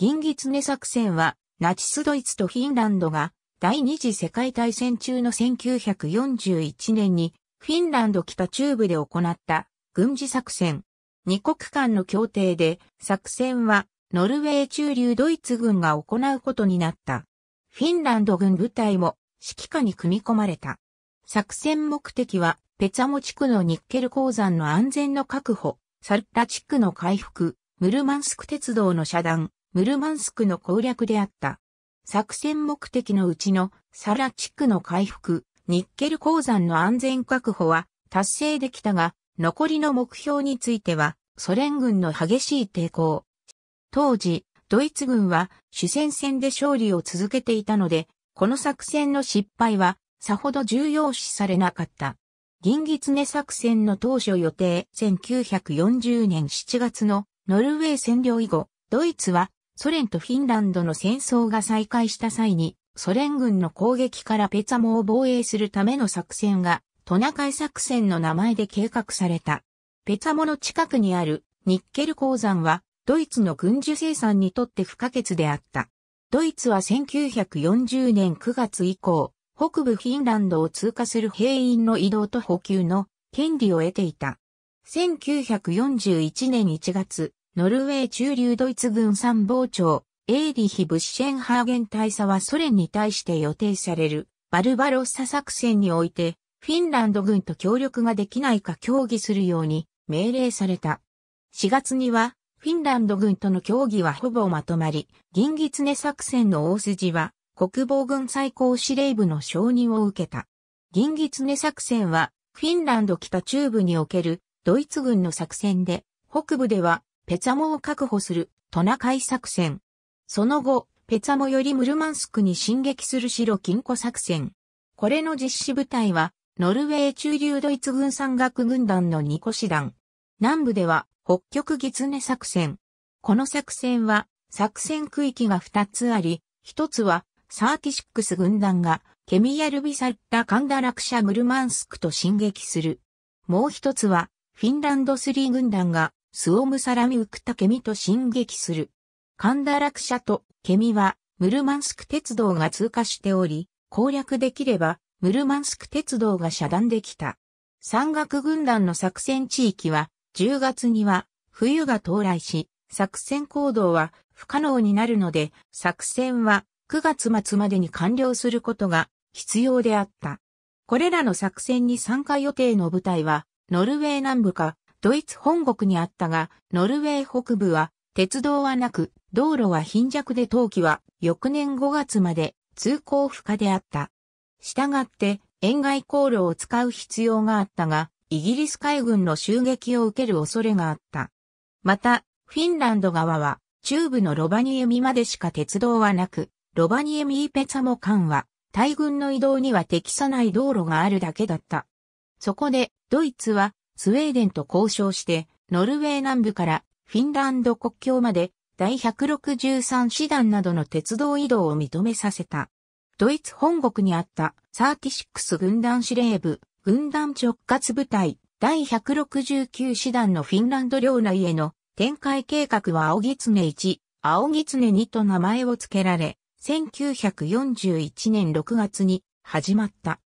銀狐作戦は、ナチスドイツとフィンランドが第二次世界大戦中の1941年にフィンランド北中部で行った軍事作戦。二国間の協定で作戦はノルウェー中流ドイツ軍が行うことになった。フィンランド軍部隊も指揮下に組み込まれた。作戦目的はペツァモ地区のニッケル鉱山の安全の確保、サルタ地区の回復、ムルマンスク鉄道の遮断、ムルマンスクの攻略であった。作戦目的のうちのサラ地区の回復、ニッケル鉱山の安全確保は達成できたが、残りの目標についてはソ連軍の激しい抵抗。当時、ドイツ軍は主戦線で勝利を続けていたので、この作戦の失敗はさほど重要視されなかった。銀狐作戦の当初予定1940年7月のノルウェー占領以後、ドイツはソ連とフィンランドの戦争が再開した際に、ソ連軍の攻撃からペツァモを防衛するための作戦が、トナカイ作戦の名前で計画された。ペツァモの近くにあるニッケル鉱山は、ドイツの軍需生産にとって不可欠であった。ドイツは1940年9月以降、北部フィンランドを通過する兵員の移動と補給の権利を得ていた。1941年1月、ノルウェー駐留ドイツ軍参謀長、エーリヒ・ブッシェンハーゲン大佐はソ連に対して予定されるバルバロッサ作戦において、フィンランド軍と協力ができないか協議するように命令された。4月には、フィンランド軍との協議はほぼまとまり、銀狐作戦の大筋は、国防軍最高司令部の承認を受けた。銀狐作戦は、フィンランド北中部におけるドイツ軍の作戦で、北部ではペツァモを確保するトナカイ作戦。その後、ペツァモよりムルマンスクに進撃する白金庫作戦。これの実施部隊は、ノルウェー中流ドイツ軍山岳軍団のニコ師団。南部では、北極狐作戦。この作戦は、作戦区域が2つあり、1つは、サーティシックス軍団が、ケミヤルビサッタカンダラクシャムルマンスクと進撃する。もう1つは、フィンランド3軍団が、スオムサラミウクタケミと進撃する。カンダラクシャとケミはムルマンスク鉄道が通過しており、攻略できればムルマンスク鉄道が遮断できた。山岳軍団の作戦地域は10月には冬が到来し、作戦行動は不可能になるので、作戦は9月末までに完了することが必要であった。これらの作戦に参加予定の部隊は、ノルウェー南部かドイツ本国にあったが、ノルウェー北部は鉄道はなく、道路は貧弱で冬季は翌年5月まで通行不可であった。したがって沿岸航路を使う必要があったが、イギリス海軍の襲撃を受ける恐れがあった。また、フィンランド側は中部のロバニエミまでしか鉄道はなく、ロバニエミーペツァモ間は大軍の移動には適さない道路があるだけだった。そこで、ドイツはスウェーデンと交渉して、ノルウェー南部からフィンランド国境まで第163師団などの鉄道移動を認めさせた。ドイツ本国にあったサーティシックス軍団司令部、軍団直轄部隊、第169師団のフィンランド領内への展開計画は青狐1、青狐2と名前を付けられ、1941年6月に始まった。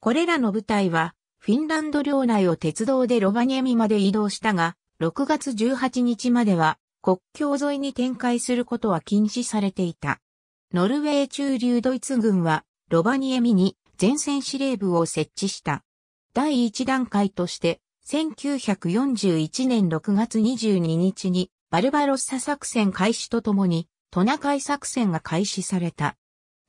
これらの部隊はフィンランド領内を鉄道でロバニエミまで移動したが、6月18日までは国境沿いに展開することは禁止されていた。ノルウェー中流ドイツ軍はロバニエミに前線司令部を設置した。第1段階として1941年6月22日にバルバロッサ作戦開始とともにトナカイ作戦が開始された。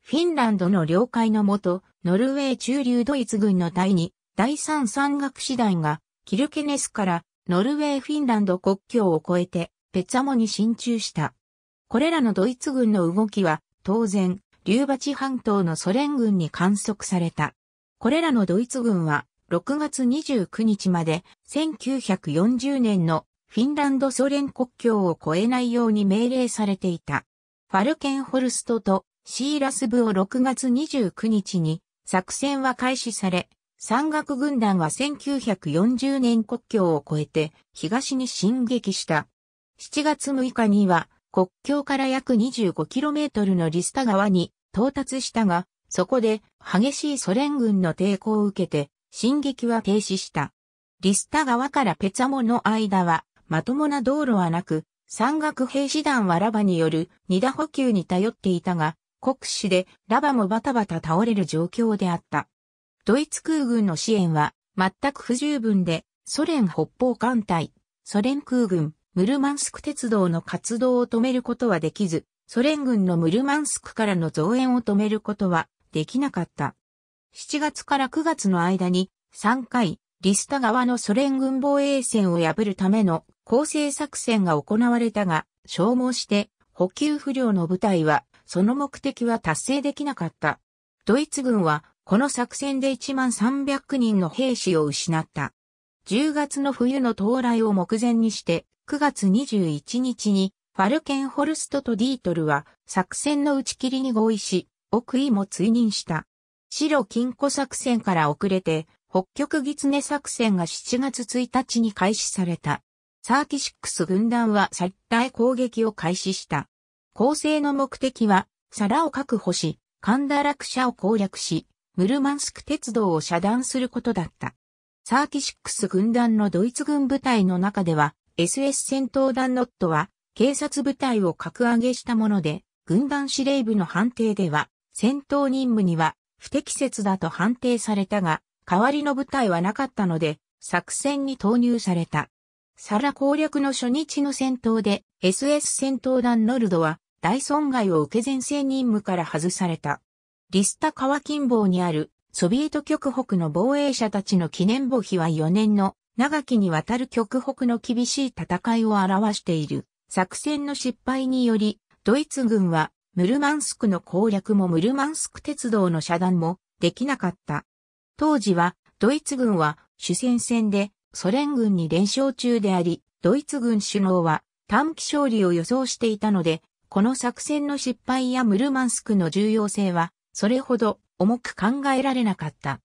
フィンランドの領海のもと、ノルウェー中流ドイツ軍の第2第三山岳師団がキルケネスからノルウェー・フィンランド国境を越えてペツァモに進駐した。これらのドイツ軍の動きは当然、リューバチ半島のソ連軍に観測された。これらのドイツ軍は6月29日まで1940年のフィンランドソ連国境を越えないように命令されていた。ファルケンホルストとシーラスブを6月29日に作戦は開始され、山岳軍団は1940年国境を越えて東に進撃した。7月6日には国境から約 25km のリスタ川に到達したが、そこで激しいソ連軍の抵抗を受けて進撃は停止した。リスタ川からペツァモの間はまともな道路はなく、山岳兵士団はラバによる二打補給に頼っていたが、国史でラバもバタバタ倒れる状況であった。ドイツ空軍の支援は全く不十分で、ソ連北方艦隊、ソ連空軍、ムルマンスク鉄道の活動を止めることはできず、ソ連軍のムルマンスクからの増援を止めることはできなかった。7月から9月の間に3回、リスタ側のソ連軍防衛線を破るための攻勢作戦が行われたが、消耗して補給不良の部隊はその目的は達成できなかった。ドイツ軍はこの作戦で1万300人の兵士を失った。10月の冬の到来を目前にして9月21日にファルケンホルストとディートルは作戦の打ち切りに合意し、奥井も追認した。白金庫作戦から遅れて、北極狐作戦が7月1日に開始された。サーキシックス軍団は最大攻撃を開始した。攻勢の目的は、皿を確保し、カンダラク社を攻略し、ムルマンスク鉄道を遮断することだった。サーキシックス軍団のドイツ軍部隊の中では、SS 戦闘団ノットは警察部隊を格上げしたもので、軍団司令部の判定では戦闘任務には不適切だと判定されたが、代わりの部隊はなかったので、作戦に投入された。サラ攻略の初日の戦闘で SS 戦闘団ノルドは大損害を受け前線任務から外された。リスタ川近傍にあるソビエト極北の防衛者たちの記念簿碑は4年の長きにわたる極北の厳しい戦いを表している。作戦の失敗により、ドイツ軍はムルマンスクの攻略もムルマンスク鉄道の遮断もできなかった。当時はドイツ軍は主戦線でソ連軍に連勝中であり、ドイツ軍首脳は短期勝利を予想していたので、この作戦の失敗やムルマンスクの重要性はそれほど重く考えられなかった。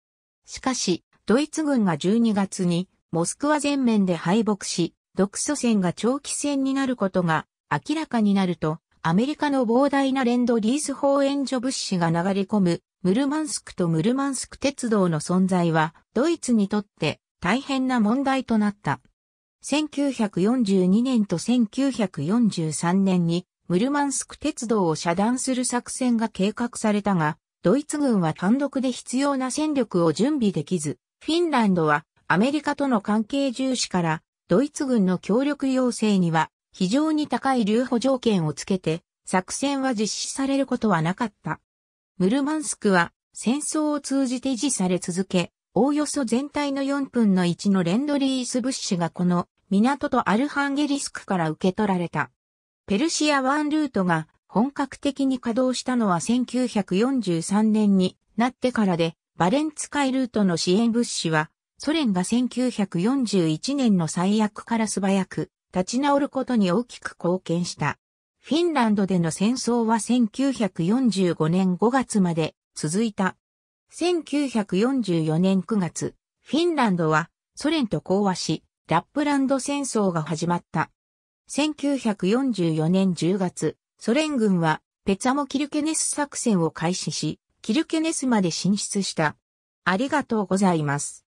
しかし、ドイツ軍が12月にモスクワ全面で敗北し、独ソ戦が長期戦になることが明らかになると、アメリカの膨大な連ドリース法援助物資が流れ込むムルマンスクとムルマンスク鉄道の存在はドイツにとって大変な問題となった。1942年と1943年にムルマンスク鉄道を遮断する作戦が計画されたが、ドイツ軍は単独で必要な戦力を準備できず、フィンランドはアメリカとの関係重視からドイツ軍の協力要請には非常に高い留保条件をつけて作戦は実施されることはなかった。ムルマンスクは戦争を通じて維持され続け、おおよそ全体の4分の1のレンドリース物資がこの港とアルハンゲリスクから受け取られた。ペルシア湾ルートが本格的に稼働したのは1943年になってからで、バレンツ海ルートの支援物資はソ連が1941年の最悪から素早く立ち直ることに大きく貢献した。フィンランドでの戦争は1945年5月まで続いた。1944年9月、フィンランドはソ連と講和し、ラップランド戦争が始まった。1944年10月、ソ連軍はペツァモ・キルケネス作戦を開始し、キルケネスまで進出した。ありがとうございます。